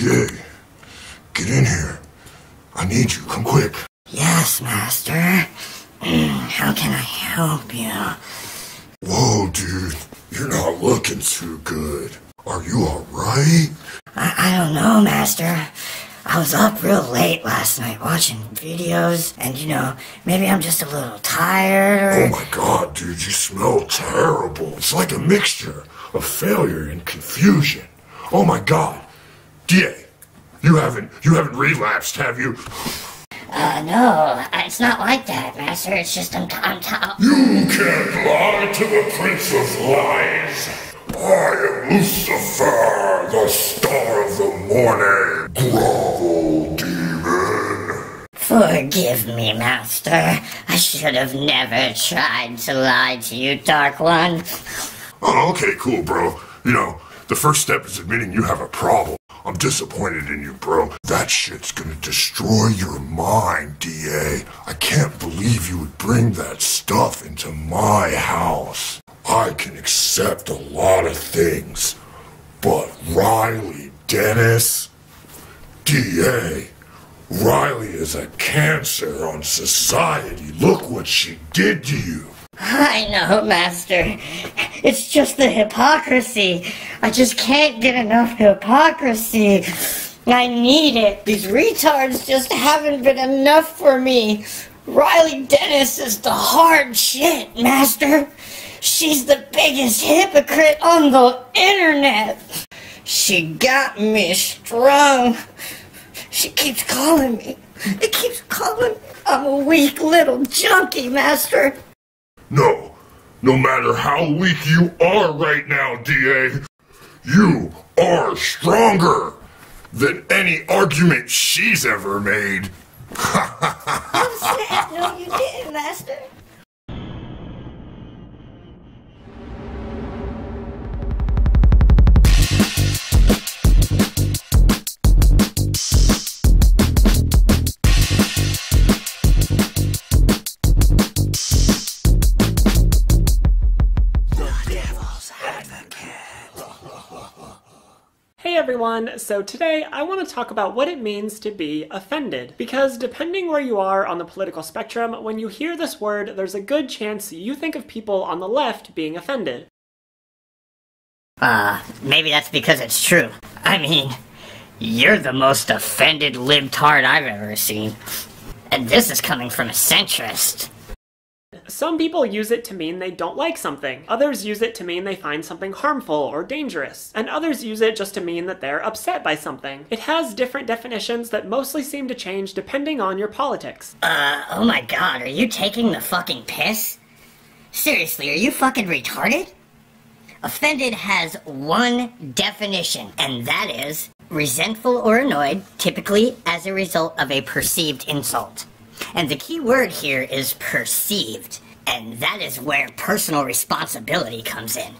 DA, get in here. I need you. Come quick. Yes, Master. Mm, how can I help you? Whoa, dude. You're not looking too good. Are you alright? I, I don't know, Master. I was up real late last night watching videos, and you know, maybe I'm just a little tired Oh my god, dude, you smell terrible. It's like a mixture of failure and confusion. Oh my god. DA, you haven't you haven't relapsed, have you? Uh, no, it's not like that, Master. It's just I'm, t- I'm t- You can't lie to the Prince of Lies. I am Lucifer, the star of the morning. Grovel, demon. Forgive me, Master. I should have never tried to lie to you, Dark One. Oh, okay, cool, bro. You know, the first step is admitting you have a problem. I'm disappointed in you, bro. That shit's gonna destroy your mind, DA. I can't believe you would bring that stuff into my house. I can accept a lot of things, but Riley Dennis, DA, Riley is a cancer on society. Look what she did to you. I know, Master. It's just the hypocrisy. I just can't get enough hypocrisy. I need it. These retards just haven't been enough for me. Riley Dennis is the hard shit, Master. She's the biggest hypocrite on the internet. She got me strong. She keeps calling me. It keeps calling me. I'm a weak little junkie, Master. No, no matter how weak you are right now, DA, you are stronger than any argument she's ever made. no, you didn't, Master. Everyone, so today I want to talk about what it means to be offended. Because depending where you are on the political spectrum, when you hear this word, there's a good chance you think of people on the left being offended. Uh, maybe that's because it's true. I mean, you're the most offended libtard I've ever seen. And this is coming from a centrist. Some people use it to mean they don't like something, others use it to mean they find something harmful or dangerous, and others use it just to mean that they're upset by something. It has different definitions that mostly seem to change depending on your politics. Uh, oh my god, are you taking the fucking piss? Seriously, are you fucking retarded? Offended has one definition, and that is resentful or annoyed, typically as a result of a perceived insult. And the key word here is perceived, and that is where personal responsibility comes in.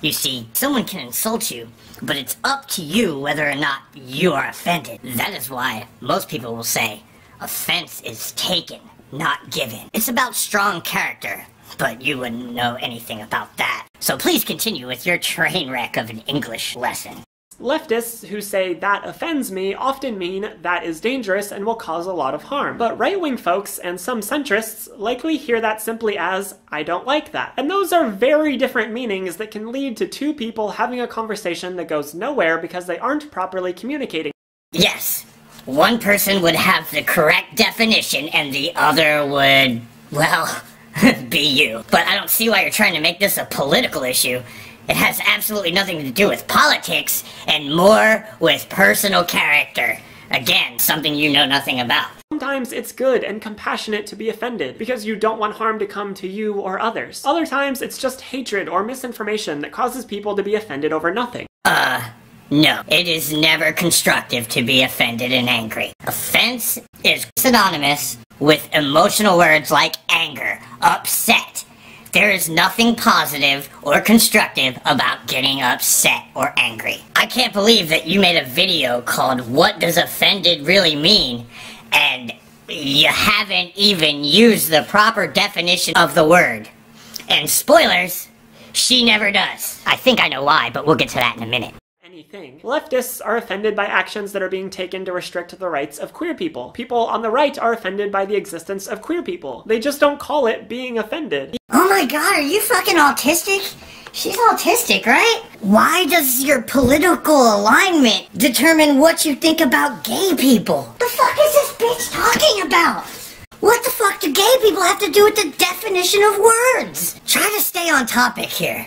You see, someone can insult you, but it's up to you whether or not you are offended. That is why most people will say, offense is taken, not given. It's about strong character, but you wouldn't know anything about that. So please continue with your train wreck of an English lesson. Leftists who say that offends me often mean that is dangerous and will cause a lot of harm. But right wing folks and some centrists likely hear that simply as, I don't like that. And those are very different meanings that can lead to two people having a conversation that goes nowhere because they aren't properly communicating. Yes, one person would have the correct definition and the other would, well, be you. But I don't see why you're trying to make this a political issue. It has absolutely nothing to do with politics and more with personal character. Again, something you know nothing about. Sometimes it's good and compassionate to be offended because you don't want harm to come to you or others. Other times it's just hatred or misinformation that causes people to be offended over nothing. Uh, no. It is never constructive to be offended and angry. Offense is synonymous with emotional words like anger, upset. There is nothing positive or constructive about getting upset or angry. I can't believe that you made a video called What Does Offended Really Mean? And you haven't even used the proper definition of the word. And spoilers, she never does. I think I know why, but we'll get to that in a minute. Leftists are offended by actions that are being taken to restrict the rights of queer people. People on the right are offended by the existence of queer people. They just don't call it being offended. Oh my god, are you fucking autistic? She's autistic, right? Why does your political alignment determine what you think about gay people? The fuck is this bitch talking about? What the fuck do gay people have to do with the definition of words? Try to stay on topic here.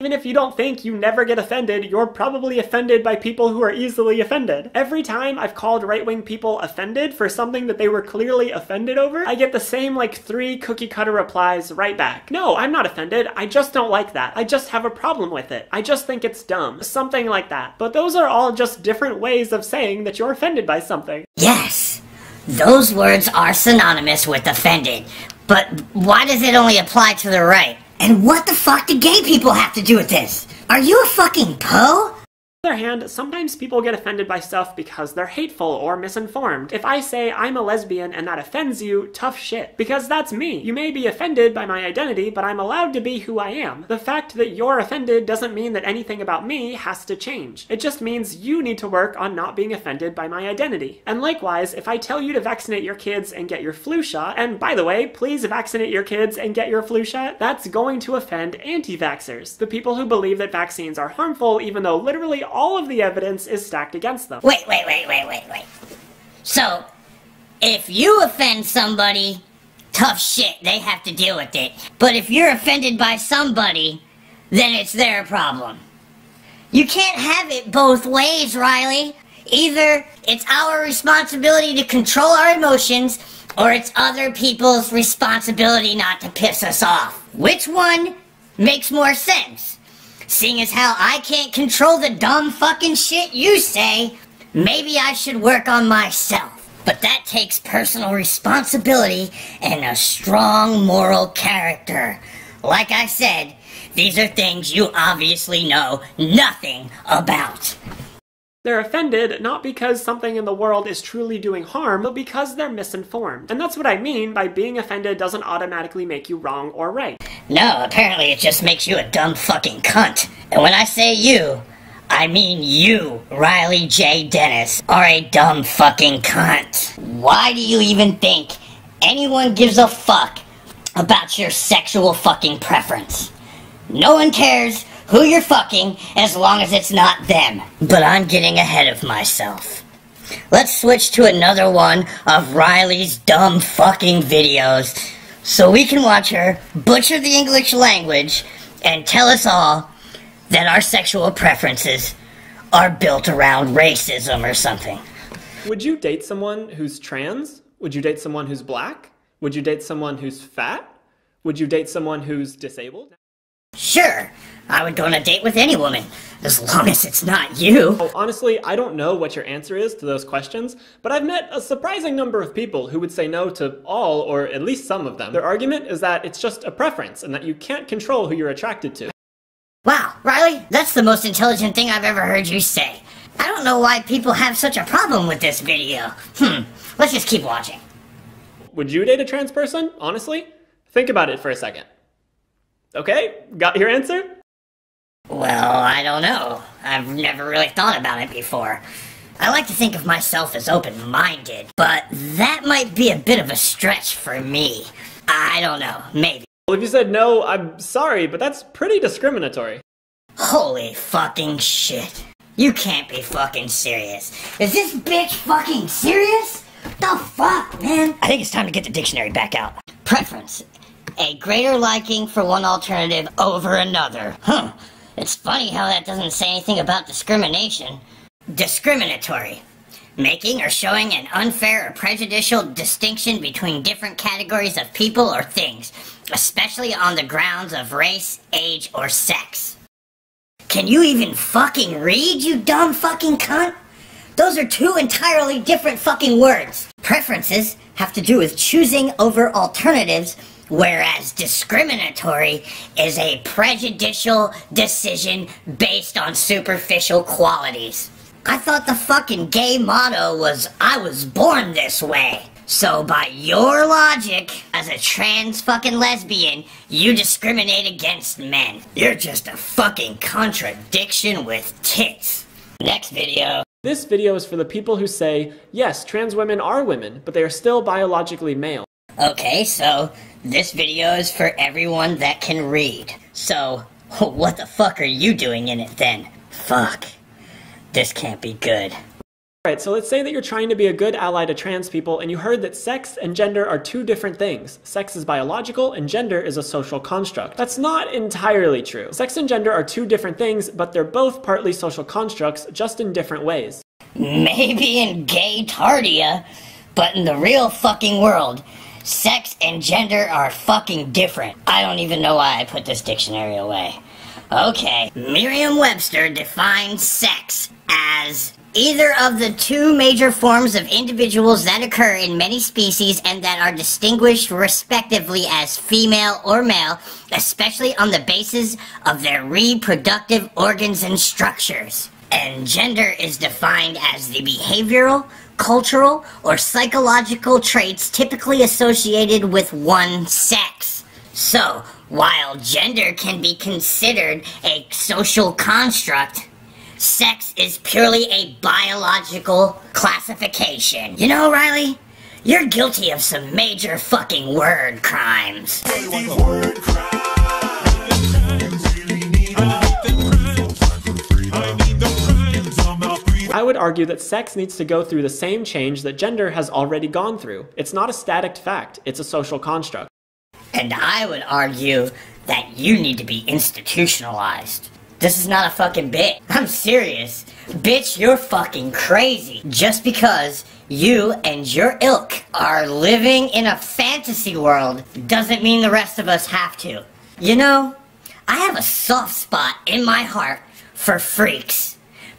Even if you don't think you never get offended, you're probably offended by people who are easily offended. Every time I've called right wing people offended for something that they were clearly offended over, I get the same like three cookie cutter replies right back. No, I'm not offended. I just don't like that. I just have a problem with it. I just think it's dumb. Something like that. But those are all just different ways of saying that you're offended by something. Yes, those words are synonymous with offended. But why does it only apply to the right? And what the fuck do gay people have to do with this? Are you a fucking Poe? Other hand, sometimes people get offended by stuff because they're hateful or misinformed. If I say I'm a lesbian and that offends you, tough shit. Because that's me. You may be offended by my identity, but I'm allowed to be who I am. The fact that you're offended doesn't mean that anything about me has to change. It just means you need to work on not being offended by my identity. And likewise, if I tell you to vaccinate your kids and get your flu shot, and by the way, please vaccinate your kids and get your flu shot, that's going to offend anti-vaxxers. The people who believe that vaccines are harmful even though literally all of the evidence is stacked against them. Wait, wait, wait, wait, wait, wait. So, if you offend somebody, tough shit, they have to deal with it. But if you're offended by somebody, then it's their problem. You can't have it both ways, Riley. Either it's our responsibility to control our emotions, or it's other people's responsibility not to piss us off. Which one makes more sense? Seeing as how I can't control the dumb fucking shit you say, maybe I should work on myself. But that takes personal responsibility and a strong moral character. Like I said, these are things you obviously know nothing about. They're offended not because something in the world is truly doing harm, but because they're misinformed. And that's what I mean by being offended doesn't automatically make you wrong or right. No, apparently it just makes you a dumb fucking cunt. And when I say you, I mean you, Riley J. Dennis, are a dumb fucking cunt. Why do you even think anyone gives a fuck about your sexual fucking preference? No one cares who you're fucking as long as it's not them. But I'm getting ahead of myself. Let's switch to another one of Riley's dumb fucking videos so we can watch her butcher the English language and tell us all that our sexual preferences are built around racism or something. Would you date someone who's trans? Would you date someone who's black? Would you date someone who's fat? Would you date someone who's disabled? Sure, I would go on a date with any woman, as long as it's not you. Oh, honestly, I don't know what your answer is to those questions, but I've met a surprising number of people who would say no to all or at least some of them. Their argument is that it's just a preference and that you can't control who you're attracted to. Wow, Riley, that's the most intelligent thing I've ever heard you say. I don't know why people have such a problem with this video. Hmm, let's just keep watching. Would you date a trans person? Honestly? Think about it for a second. Okay, got your answer? Well, I don't know. I've never really thought about it before. I like to think of myself as open minded, but that might be a bit of a stretch for me. I don't know, maybe. Well, if you said no, I'm sorry, but that's pretty discriminatory. Holy fucking shit. You can't be fucking serious. Is this bitch fucking serious? The fuck, man? I think it's time to get the dictionary back out. Preference. A greater liking for one alternative over another. Huh. It's funny how that doesn't say anything about discrimination. Discriminatory. Making or showing an unfair or prejudicial distinction between different categories of people or things, especially on the grounds of race, age, or sex. Can you even fucking read, you dumb fucking cunt? Those are two entirely different fucking words. Preferences have to do with choosing over alternatives, whereas discriminatory is a prejudicial decision based on superficial qualities. I thought the fucking gay motto was I was born this way. So by your logic, as a trans fucking lesbian, you discriminate against men. You're just a fucking contradiction with tits. Next video. This video is for the people who say, yes, trans women are women, but they are still biologically male. Okay, so this video is for everyone that can read. So, what the fuck are you doing in it then? Fuck. This can't be good. Alright, so let's say that you're trying to be a good ally to trans people and you heard that sex and gender are two different things. Sex is biological and gender is a social construct. That's not entirely true. Sex and gender are two different things, but they're both partly social constructs, just in different ways. Maybe in gay tardia, but in the real fucking world, sex and gender are fucking different. I don't even know why I put this dictionary away. Okay, Merriam Webster defines sex as either of the two major forms of individuals that occur in many species and that are distinguished respectively as female or male, especially on the basis of their reproductive organs and structures. And gender is defined as the behavioral, cultural, or psychological traits typically associated with one sex. So, while gender can be considered a social construct, sex is purely a biological classification. You know, Riley, you're guilty of some major fucking word crimes. I would argue that sex needs to go through the same change that gender has already gone through. It's not a static fact, it's a social construct. And I would argue that you need to be institutionalized. This is not a fucking bit. I'm serious. Bitch, you're fucking crazy. Just because you and your ilk are living in a fantasy world doesn't mean the rest of us have to. You know, I have a soft spot in my heart for freaks.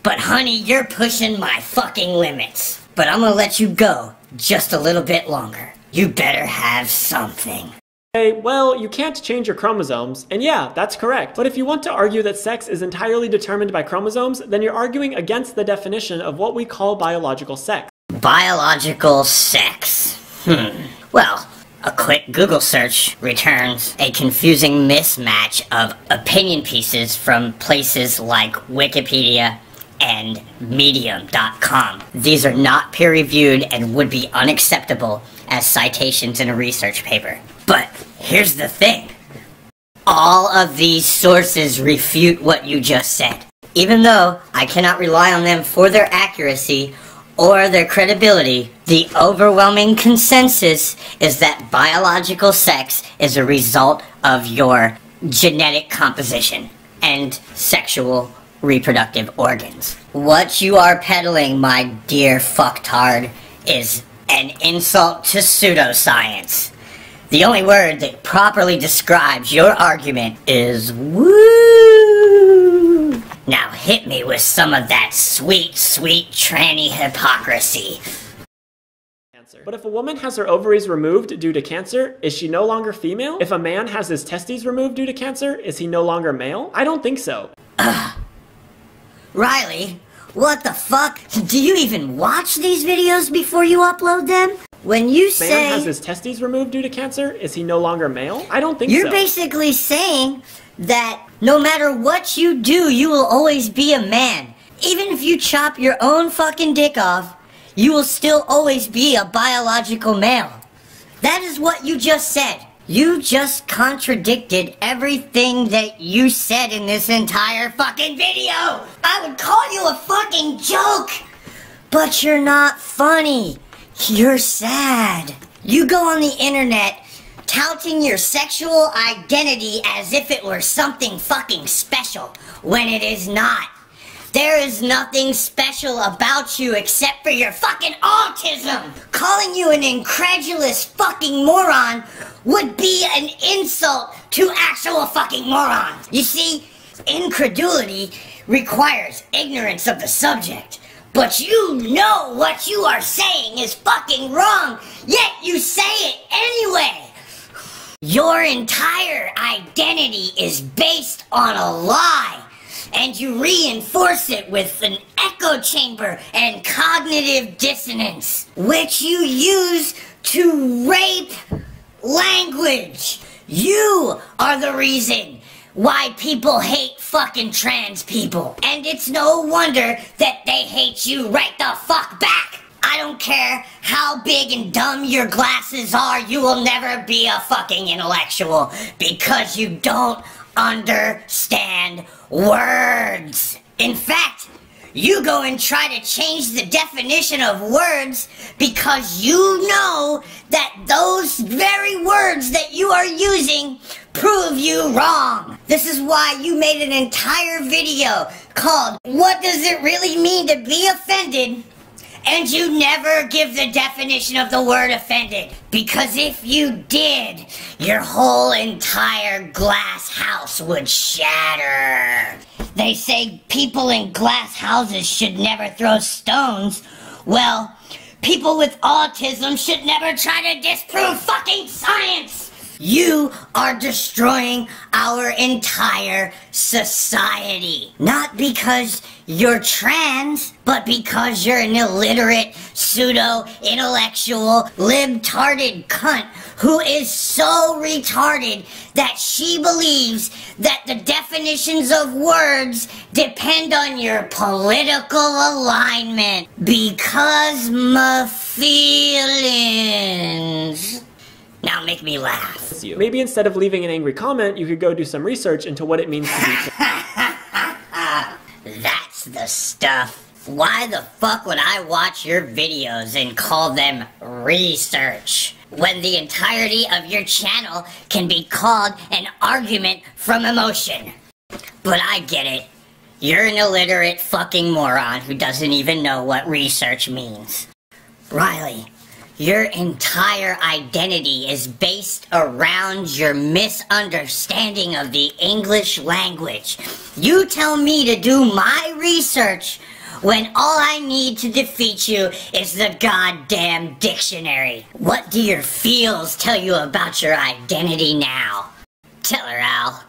But honey, you're pushing my fucking limits. But I'm gonna let you go just a little bit longer. You better have something. Hey, well, you can't change your chromosomes, and yeah, that's correct. But if you want to argue that sex is entirely determined by chromosomes, then you're arguing against the definition of what we call biological sex. Biological sex. Hmm. Well, a quick Google search returns a confusing mismatch of opinion pieces from places like Wikipedia and Medium.com. These are not peer reviewed and would be unacceptable as citations in a research paper. But here's the thing all of these sources refute what you just said. Even though I cannot rely on them for their accuracy or their credibility, the overwhelming consensus is that biological sex is a result of your genetic composition and sexual reproductive organs. What you are peddling, my dear fucktard, is an insult to pseudoscience. The only word that properly describes your argument is woo. Now hit me with some of that sweet, sweet tranny hypocrisy. But if a woman has her ovaries removed due to cancer, is she no longer female? If a man has his testes removed due to cancer, is he no longer male? I don't think so. Riley, what the fuck? Do you even watch these videos before you upload them? When you say man has his testes removed due to cancer, is he no longer male? I don't think so. you're so. basically saying that no matter what you do, you will always be a man. Even if you chop your own fucking dick off, you will still always be a biological male. That is what you just said. You just contradicted everything that you said in this entire fucking video. I would call you a fucking joke. But you're not funny. You're sad. You go on the internet touting your sexual identity as if it were something fucking special when it is not. There is nothing special about you except for your fucking autism. Calling you an incredulous fucking moron would be an insult to actual fucking morons. You see, incredulity requires ignorance of the subject. But you know what you are saying is fucking wrong, yet you say it anyway. Your entire identity is based on a lie and you reinforce it with an echo chamber and cognitive dissonance, which you use to rape language. You are the reason why people hate fucking trans people. And it's no wonder that they hate you right the fuck back. I don't care how big and dumb your glasses are, you will never be a fucking intellectual because you don't understand words. In fact, you go and try to change the definition of words because you know that those very words that you are using prove you wrong. This is why you made an entire video called What Does It Really Mean to Be Offended? And you never give the definition of the word offended. Because if you did, your whole entire glass house would shatter. They say people in glass houses should never throw stones. Well, people with autism should never try to disprove fucking science. You are destroying our entire society. Not because you're trans, but because you're an illiterate, pseudo-intellectual, libtarded cunt who is so retarded that she believes that the definitions of words depend on your political alignment. Because my feelings. Now make me laugh. Maybe instead of leaving an angry comment, you could go do some research into what it means to be. That's the stuff. Why the fuck would I watch your videos and call them research? When the entirety of your channel can be called an argument from emotion. But I get it. You're an illiterate fucking moron who doesn't even know what research means. Riley, your entire identity is based around your misunderstanding of the English language. You tell me to do my research when all I need to defeat you is the goddamn dictionary. What do your feels tell you about your identity now? Tell her, Al.